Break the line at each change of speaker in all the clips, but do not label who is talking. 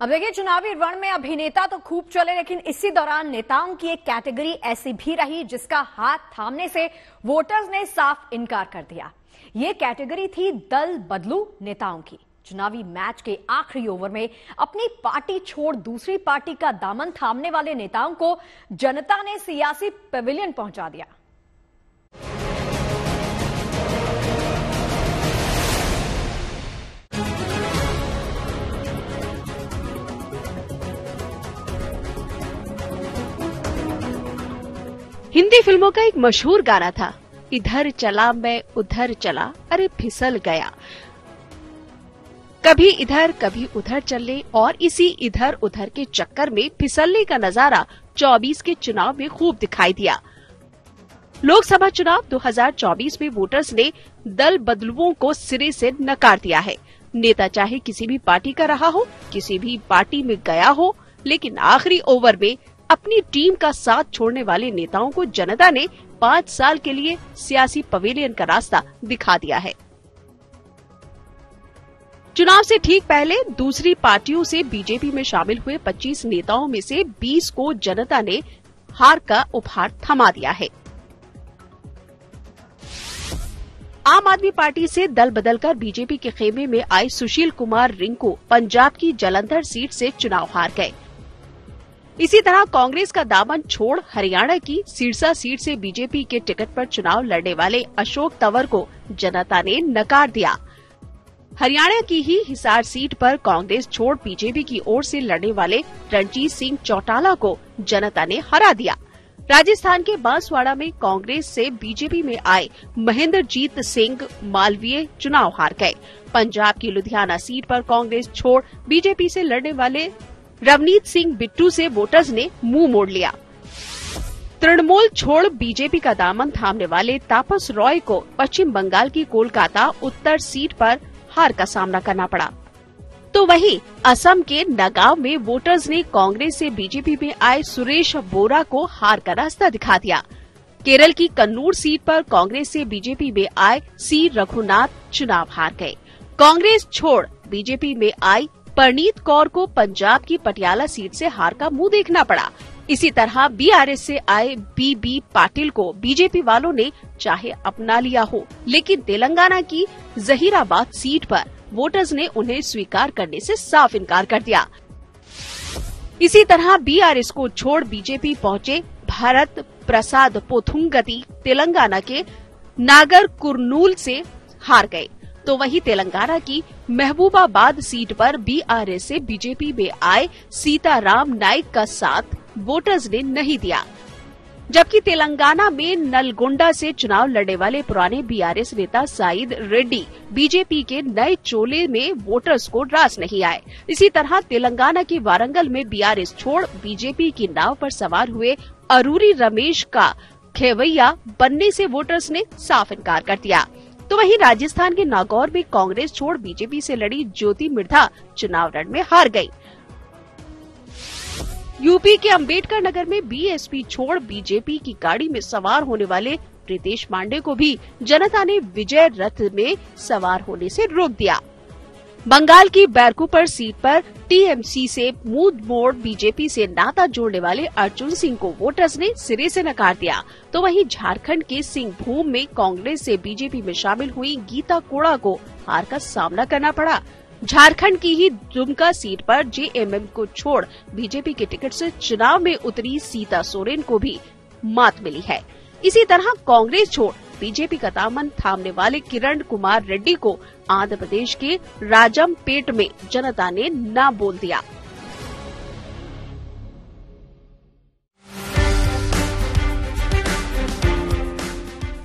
अब देखिए, चुनावी रण में अभिनेता तो खूब चले, लेकिन इसी दौरान नेताओं की एक कैटेगरी ऐसी भी रही जिसका हाथ थामने से वोटर्स ने साफ़ इनकार कर दिया। ये कैटेगरी थी दल बदलू नेताओं की। चुनावी मैच के आखिरी ओवर में अपनी पार्टी छोड़ दूसरी पार्टी का दामन थामने वाले नेताओं को जनता ने सियासी पेविलियन पहुँचा दिया।
हिंदी फ़िल्मों का एक मशहूर गाना था। इधर चला मैं, उधर चला। अरे, फिसल गया। कभी इधर, कभी उधर चलने और इसी इधर उधर के चक्कर में फिसलने का नज़ारा 24 के चुनाव में खूब दिखाई दिया। लोकसभा चुनाव 2024 में वोटर्स ने दल बदलुओं को सिरे से नकार दिया है। नेता चाहे किसी भी पार्टी का रहा हो, किसी भी पार्टी में गया हो, लेकिन आखिरी ओवर में अपनी टीम का साथ छोड़ने वाले नेताओं को जनता ने पाँच साल के लिए सियासी पवेलियन का रास्ता दिखा दिया है। चुनाव से ठीक पहले दूसरी पार्टियों से बीजेपी में शामिल हुए 25 नेताओं में से 20 को जनता ने हार का उपहार थमा दिया है। आम आदमी पार्टी से दल बदलकर बीजेपी के खेमे में आए सुशील कुमार रिंकू पंजाब की जलंधर सीट से चुनाव हार गए। इसी तरह कांग्रेस का दामन छोड़ हरियाणा की सिरसा सीट से बीजेपी के टिकट पर चुनाव लड़ने वाले अशोक तंवर को जनता ने नकार दिया। हरियाणा की ही हिसार सीट पर कांग्रेस छोड़ बीजेपी की ओर से लड़ने वाले रणजीत सिंह चौटाला को जनता ने हरा दिया। राजस्थान के बांसवाड़ा में कांग्रेस से बीजेपी में आए महेंद्रजीत सिंह मालवीय चुनाव हार गए। पंजाब की लुधियाना सीट पर कांग्रेस छोड़ बीजेपी से लड़ने वाले रवनीत सिंह बिट्टू से वोटर्स ने मुँह मोड़ लिया। तृणमूल छोड़ बीजेपी का दामन थामने वाले तापस रॉय को पश्चिम बंगाल की कोलकाता उत्तर सीट पर हार का सामना करना पड़ा। तो वहीं असम के नगांव में वोटर्स ने कांग्रेस से बीजेपी में आए सुरेश बोरा को हार का रास्ता दिखा दिया। केरल की कन्नूर सीट पर कांग्रेस से बीजेपी में आए सी रघुनाथ चुनाव हार गए। कांग्रेस छोड़ बीजेपी में आई परनीत कौर को पंजाब की पटियाला सीट से हार का मुँह देखना पड़ा। इसी तरह बीआरएस से आए बी बी पाटिल को बीजेपी वालों ने चाहे अपना लिया हो, लेकिन तेलंगाना की जहीराबाद सीट पर वोटर्स ने उन्हें स्वीकार करने से साफ़ इनकार कर दिया। इसी तरह बीआरएस को छोड़ बीजेपी पहुँचे भारत प्रसाद पोथुंगति, तेलंगाना के नागर कुरनूल से हार गए। तो वहीं तेलंगाना की महबूबाबाद सीट पर बीआरएस से बीजेपी में आए सीताराम नाइक का साथ वोटर्स ने नहीं दिया। जबकि तेलंगाना में नलगोंडा से चुनाव लड़ने वाले पुराने बीआरएस नेता साइद रेड्डी बीजेपी के नए चोले में वोटर्स को रास नहीं आए। इसी तरह तेलंगाना के वारंगल में बीआरएस छोड़ बीजेपी की नाव पर सवार हुए अरूरी रमेश का खेवैया बनने से वोटर्स ने साफ़ इनकार कर दिया। तो वहीं राजस्थान के नागौर में कांग्रेस छोड़ बीजेपी से लड़ी ज्योति मिर्धा, चुनाव रण में हार गई। यूपी के अंबेडकर नगर में बीएसपी छोड़ बीजेपी की गाड़ी में सवार होने वाले प्रीतेश पांडे को भी जनता ने विजय रथ में सवार होने से रोक दिया। बंगाल की बैरकुपर सीट पर टीएमसी से मूड मोड़ बीजेपी से नाता जोड़ने वाले अर्जुन सिंह को वोटर्स ने सिरे से नकार दिया। तो वहीं झारखंड के सिंहभूम में कांग्रेस से बीजेपी में शामिल हुई गीता कोड़ा को हार का सामना करना पड़ा। झारखंड की ही दुमका सीट पर जेएमएम को छोड़ बीजेपी के टिकट से चुनाव में उतरी सीता सोरेन को भी मात मिली है। इसी तरह कांग्रेस छोड़ बीजेपी का दामन थामने वाले किरण कुमार रेड्डी को आंध्र प्रदेश के राजमपेट में जनता ने न बोल दिया।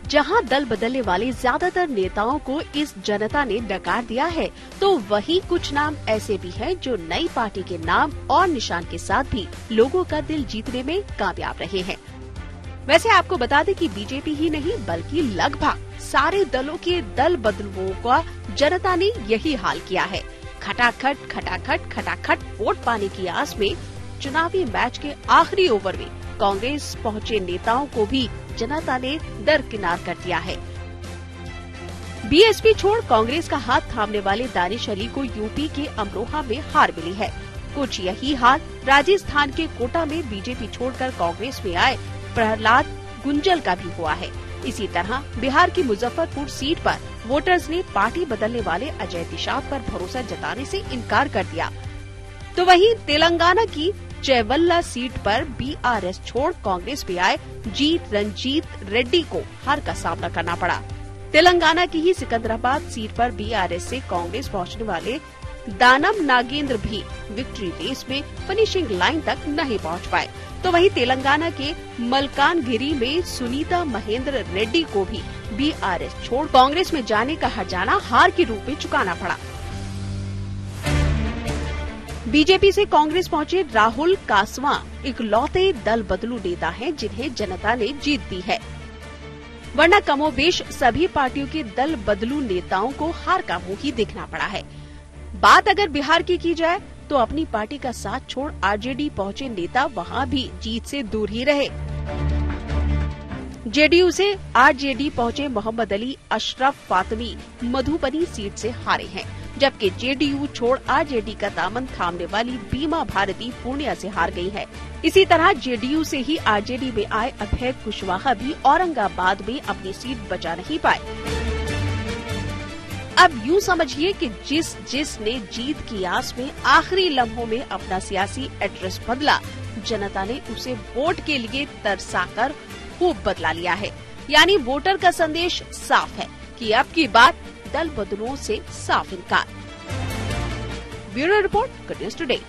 जहाँ दल बदलने वाले ज़्यादातर नेताओं को इस जनता ने नकार दिया है तो वहीं कुछ नाम ऐसे भी हैं जो नई पार्टी के नाम और निशान के साथ भी लोगों का दिल जीतने में कामयाब रहे हैं। वैसे आपको बता दें कि बीजेपी ही नहीं, बल्कि लगभग सारे दलों के दल बदलुओं का जनता ने यही हाल किया है। खटाखट खटाखट खटाखट वोट पाने की आस में चुनावी मैच के आखिरी ओवर में कांग्रेस पहुँचे नेताओं को भी जनता ने दरकिनार कर दिया है। बीएसपी छोड़ कांग्रेस का हाथ थामने वाले दानिश अली को यूपी के अमरोहा में हार मिली है। कुछ यही हाल राजस्थान के कोटा में बीजेपी छोड़कर कांग्रेस में आए प्रहलाद गुंजल का भी हुआ है। इसी तरह बिहार की मुजफ्फरपुर सीट पर वोटर्स ने पार्टी बदलने वाले अजय दिशात पर भरोसा जताने से इनकार कर दिया। तो वहीं तेलंगाना की चैवल्ला सीट पर बीआरएस छोड़ कांग्रेस में आए जीत रंजीत रेड्डी को हार का सामना करना पड़ा। तेलंगाना की ही सिकंदराबाद सीट पर बीआरएस से कांग्रेस पहुँचने वाले दानम नागेंद्र भी विक्ट्री रेस में फिनिशिंग लाइन तक नहीं पहुँच पाए। तो वहीं तेलंगाना के मलकानगिरी में सुनीता महेंद्र रेड्डी को भी बीआरएस छोड़ कांग्रेस में जाने का हर्जाना हार के रूप में चुकाना पड़ा। बीजेपी से कांग्रेस पहुँचे राहुल कासवा इकलौते दल बदलू नेता हैं जिन्हें जनता ने जीत दी है। वरना कमोबेश सभी पार्टियों के दल बदलू नेताओं को हार का मुँह ही देखना पड़ा है। बात अगर बिहार की की जाए तो अपनी पार्टी का साथ छोड़ आरजेडी पहुँचे नेता वहाँ भी जीत से दूर ही रहे। जेडीयू से आरजेडी पहुँचे मोहम्मद अली, अशरफ फातमी, मधुबनी सीट से हारे हैं, जबकि जेडीयू छोड़ आरजेडी का दामन थामने वाली बीमा भारती पूर्णिया से हार गई है। इसी तरह जेडीयू से ही आरजेडी में आए अभय कुशवाहा भी औरंगाबाद में अपनी सीट बचा नहीं पाए। अब यूँ समझिए कि जिस जिस ने जीत की आस में आखिरी लम्हों में अपना सियासी एड्रेस बदला, जनता ने उसे वोट के लिए तरसाकर खूब बदला लिया है। यानी वोटर का संदेश साफ़ है कि अब की बात दल बदलों से साफ़ इनकार। Bureau report news today